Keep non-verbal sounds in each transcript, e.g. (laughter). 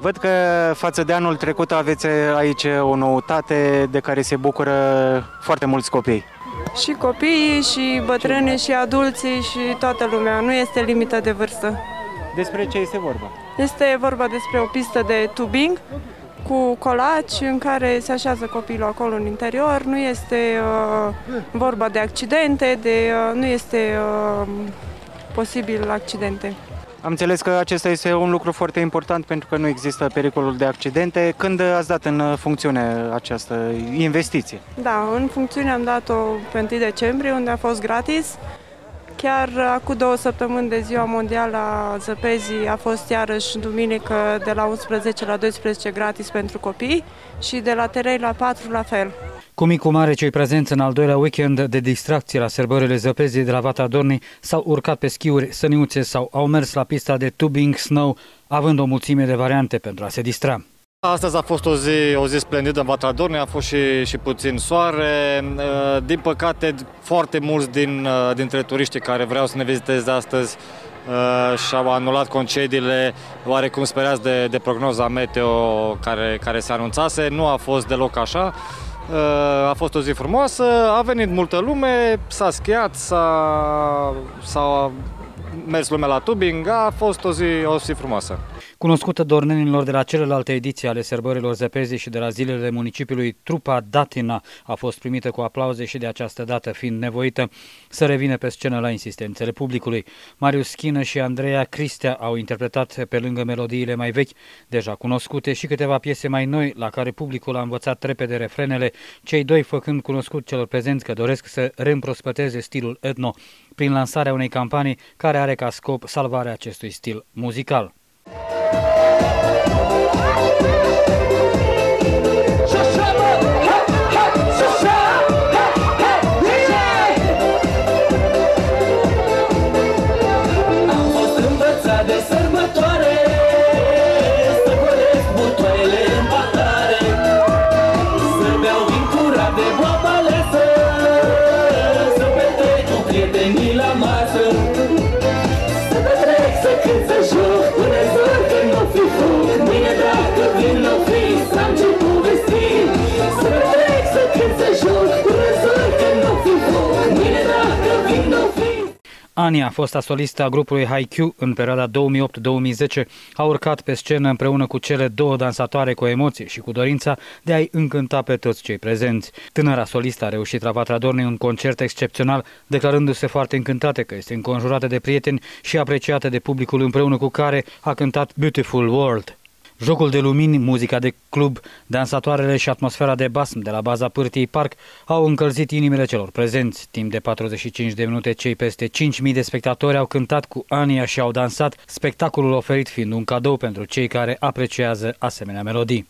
Văd că față de anul trecut aveți aici o noutate de care se bucură foarte mulți copii. Și copiii, și bătrânii, și adulții, și toată lumea. Nu este limită de vârstă. Despre ce este vorba? Este vorba despre o pistă de tubing cu colaci în care se așează copilul acolo în interior. Nu este uh, vorba de accidente, de, uh, nu este uh, posibil accidente. Am înțeles că acesta este un lucru foarte important pentru că nu există pericolul de accidente. Când ați dat în funcțiune această investiție? Da, în funcțiune am dat-o pe 1 decembrie, unde a fost gratis. Chiar acum două săptămâni de ziua mondială a zăpezii a fost iarăși duminică de la 11 la 12 gratis pentru copii și de la 3 la 4 la fel. Cu micu mare, cei prezenți în al doilea weekend de distracție la sărbările zăpezii de la Vata Dornei s-au urcat pe schiuri, săniuțe sau au mers la pista de tubing snow, având o mulțime de variante pentru a se distra. Astăzi a fost o zi, o zi splendidă în Vatra Dornei, a fost și, și puțin soare. Uh, din păcate, foarte mulți din, uh, dintre turiștii care vreau să ne viziteze astăzi uh, și-au anulat concediile oarecum sperați de, de prognoza meteo care, care se anunțase. Nu a fost deloc așa. A fost o zi frumoasă, a venit multă lume, s-a schiat, s-a, s-a mers lumea la tubing, a fost o zi, o zi frumoasă. Cunoscută dornenilor de la celelalte ediții ale sărbărilor zăpezii și de la zilele municipiului, trupa Datina a fost primită cu aplauze și de această dată fiind nevoită să revină pe scenă la insistențele publicului. Marius Schină și Andreea Cristea au interpretat pe lângă melodiile mai vechi, deja cunoscute, și câteva piese mai noi, la care publicul a învățat repede refrenele, cei doi făcând cunoscut celor prezenți că doresc să reîmprospăteze stilul etno prin lansarea unei campanii care are ca scop salvarea acestui stil muzical. Ania, fosta solistă a grupului Haikyuu în perioada 2008-2010, a urcat pe scenă împreună cu cele două dansatoare cu emoție și cu dorința de a-i încânta pe toți cei prezenți. Tânăra solistă a reușit la Vatra Dornei un concert excepțional, declarându-se foarte încântată că este înconjurată de prieteni și apreciată de publicul împreună cu care a cântat Beautiful World. Jocul de lumini, muzica de club, dansatoarele și atmosfera de basm de la baza Pârtiei Park au încălzit inimile celor prezenți. Timp de 45 de minute, cei peste 5.000 de spectatori au cântat cu Ania și au dansat, spectacolul oferit fiind un cadou pentru cei care apreciază asemenea melodii.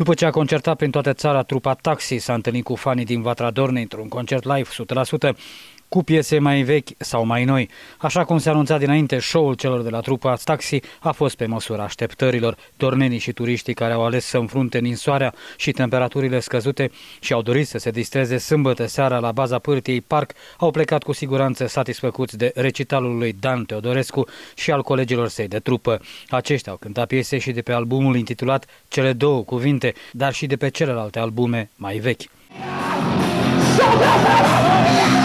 După ce a concertat prin toată țara, trupa Taxi s-a întâlnit cu fanii din Vatra Dornei într-un concert live 100% cu piese mai vechi sau mai noi. Așa cum se anunța dinainte, show-ul celor de la trupa Taxi a fost pe măsura așteptărilor. Tornenii și turiștii care au ales să înfrunte ninsoarea și temperaturile scăzute și au dorit să se distreze sâmbătă seara la baza pârtiei Parc au plecat cu siguranță satisfăcuți de recitalul lui Dan Teodorescu și al colegilor săi de trupă. Aceștia au cântat piese și de pe albumul intitulat Cele două cuvinte, dar și de pe celelalte albume mai vechi. (laughs)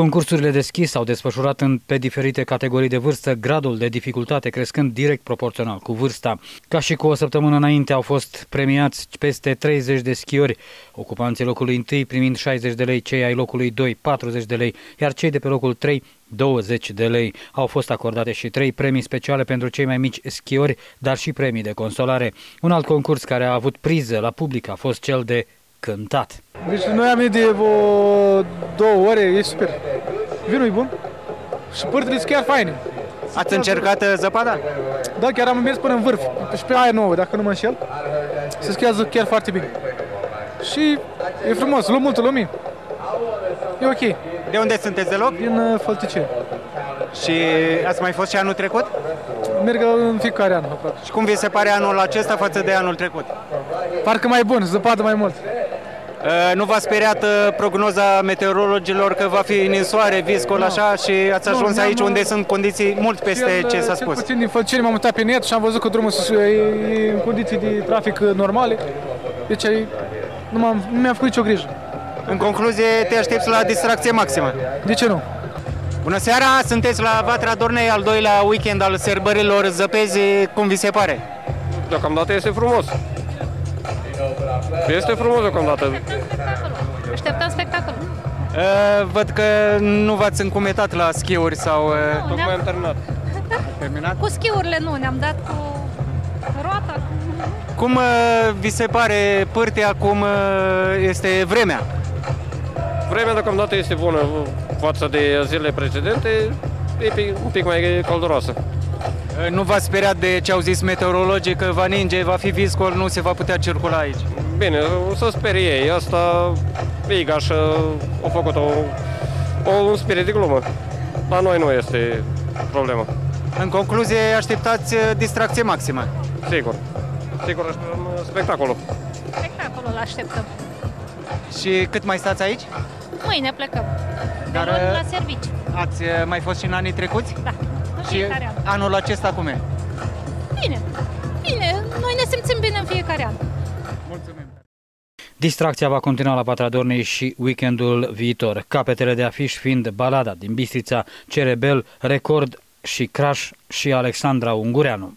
Concursurile deschis s-au desfășurat în, pe diferite categorii de vârstă, gradul de dificultate crescând direct proporțional cu vârsta. Ca și cu o săptămână înainte au fost premiați peste 30 de schiori, ocupanții locului 1 primind 60 de lei, cei ai locului 2 40 de lei, iar cei de pe locul 3 20 de lei. Au fost acordate și trei premii speciale pentru cei mai mici schiori, dar și premii de consolare. Un alt concurs care a avut priză la public a fost cel de cântat. Deci noi am venit de o două ore, e super. Vinul e bun și părțile sunt chiar faine. Ați încercat uh, zăpada? Da, chiar am mers până în vârf și pe aia nouă, dacă nu mă înșel. Se schiază chiar foarte bine. Și e frumos, luăm multă lumină. E ok. De unde sunteți deloc? Din uh, Fălticeni. Și ați mai fost și anul trecut? Merg în fiecare an aproape. Și cum vi se pare anul acesta față de anul trecut? Parcă mai bun, zăpadă mai mult. Uh, Nu v-a speriat uh, prognoza meteorologilor că va fi ninsoare, viscol, așa și ați Nu, ajuns ne-am- aici unde sunt condiții mult peste Cel, ce s-a cel spus? puțin din Fălticeni m-am mutat pe net și am văzut că drumul sus- e e în condiții de trafic uh, normale. Deci ai- nu, m-am, nu mi-am făcut nicio grijă. În concluzie, te aștepți la distracție maximă. De ce nu? Bună seara, sunteți la Vatra Dornei, al doilea weekend al sărbărilor zăpezi, cum vi se pare? Deocamdată este frumos. Este frumos deocamdată. Așteptăm spectacol. Uh, Văd că nu v-ați încumetat la schiuri sau uh, Tocmai am terminat. (laughs) terminat. Cu schiurile nu, ne-am dat cu roata. Cum uh, vi se pare pârtea, cum uh, este vremea? Vremea deocamdată este bună față de zilele precedente. E pic- un pic mai călduroasă. Uh, Nu v-ați speriat de ce au zis meteorologii că va ninge, va fi viscol, nu se va putea circula aici? Bine, o să sperie ei. Asta Igaș a făcut o, o, un spirit de glumă. La noi nu este problemă. În concluzie, așteptați uh, distracție maximă. Sigur. Sigur, așteptăm spectacolul. Spectacolul așteptăm. Și cât mai stați aici? Mâine plecăm. Dar, Dar, uh, la servici. Ați uh, mai fost și în anii trecuți? Da. În Și fiecare an. anul acesta cum e? Bine. Bine. Noi ne simțim bine în fiecare an. Mulțumim! Distracția va continua la Patra Dornei și weekendul viitor. Capetele de afiș fiind Balada din Bistrița, Cerebel, Record și Crash și Alexandra Ungureanu.